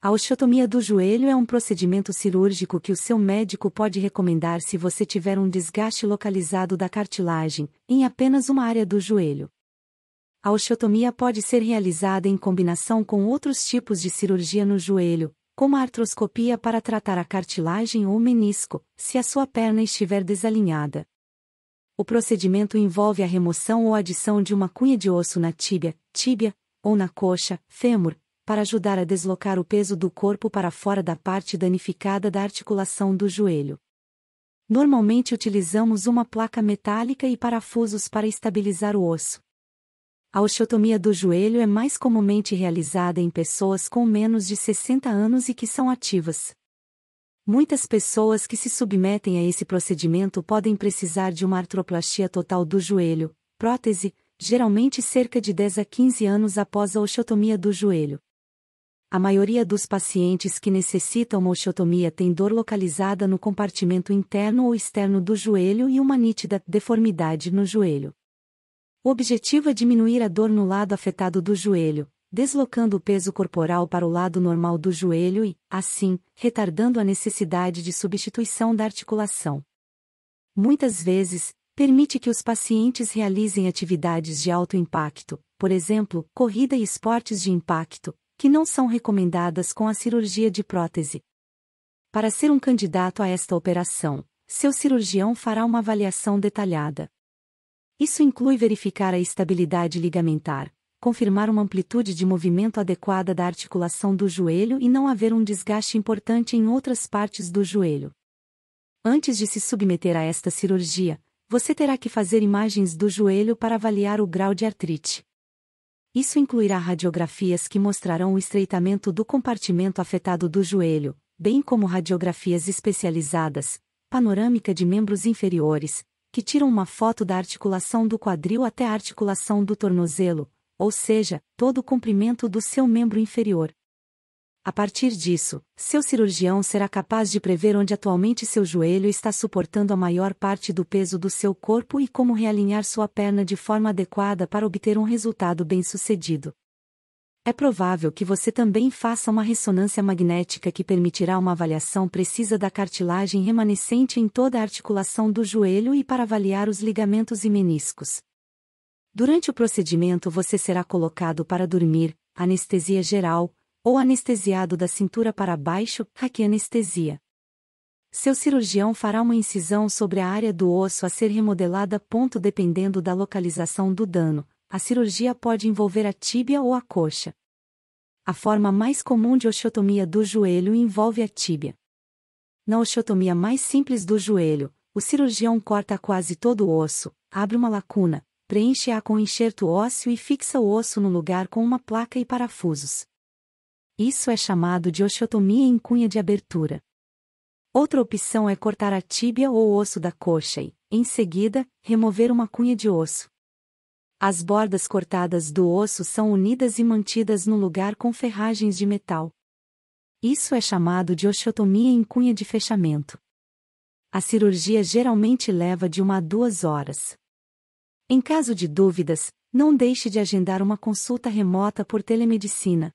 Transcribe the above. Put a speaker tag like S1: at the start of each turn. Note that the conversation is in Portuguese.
S1: A osteotomia do joelho é um procedimento cirúrgico que o seu médico pode recomendar se você tiver um desgaste localizado da cartilagem, em apenas uma área do joelho. A osteotomia pode ser realizada em combinação com outros tipos de cirurgia no joelho, como a artroscopia para tratar a cartilagem ou menisco, se a sua perna estiver desalinhada. O procedimento envolve a remoção ou adição de uma cunha de osso na tíbia, tíbia, ou na coxa, fêmur, para ajudar a deslocar o peso do corpo para fora da parte danificada da articulação do joelho. Normalmente utilizamos uma placa metálica e parafusos para estabilizar o osso. A osteotomia do joelho é mais comumente realizada em pessoas com menos de 60 anos e que são ativas. Muitas pessoas que se submetem a esse procedimento podem precisar de uma artroplastia total do joelho, prótese, geralmente cerca de 10 a 15 anos após a osteotomia do joelho. A maioria dos pacientes que necessitam uma osteotomia tem dor localizada no compartimento interno ou externo do joelho e uma nítida deformidade no joelho. O objetivo é diminuir a dor no lado afetado do joelho, deslocando o peso corporal para o lado normal do joelho e, assim, retardando a necessidade de substituição da articulação. Muitas vezes, permite que os pacientes realizem atividades de alto impacto, por exemplo, corrida e esportes de impacto, que não são recomendadas com a cirurgia de prótese. Para ser um candidato a esta operação, seu cirurgião fará uma avaliação detalhada. Isso inclui verificar a estabilidade ligamentar, confirmar uma amplitude de movimento adequada da articulação do joelho e não haver um desgaste importante em outras partes do joelho. Antes de se submeter a esta cirurgia, você terá que fazer imagens do joelho para avaliar o grau de artrite. Isso incluirá radiografias que mostrarão o estreitamento do compartimento afetado do joelho, bem como radiografias especializadas, panorâmica de membros inferiores, que tiram uma foto da articulação do quadril até a articulação do tornozelo, ou seja, todo o comprimento do seu membro inferior. A partir disso, seu cirurgião será capaz de prever onde atualmente seu joelho está suportando a maior parte do peso do seu corpo e como realinhar sua perna de forma adequada para obter um resultado bem-sucedido. É provável que você também faça uma ressonância magnética que permitirá uma avaliação precisa da cartilagem remanescente em toda a articulação do joelho e para avaliar os ligamentos e meniscos. Durante o procedimento você será colocado para dormir, anestesia geral, ou anestesiado da cintura para baixo, raquianestesia. Seu cirurgião fará uma incisão sobre a área do osso a ser remodelada. Ponto dependendo da localização do dano, a cirurgia pode envolver a tíbia ou a coxa. A forma mais comum de osteotomia do joelho envolve a tíbia. Na osteotomia mais simples do joelho, o cirurgião corta quase todo o osso, abre uma lacuna, preenche-a com enxerto ósseo e fixa o osso no lugar com uma placa e parafusos. Isso é chamado de osteotomia em cunha de abertura. Outra opção é cortar a tíbia ou osso da coxa e, em seguida, remover uma cunha de osso. As bordas cortadas do osso são unidas e mantidas no lugar com ferragens de metal. Isso é chamado de osteotomia em cunha de fechamento. A cirurgia geralmente leva de uma a duas horas. Em caso de dúvidas, não deixe de agendar uma consulta remota por telemedicina,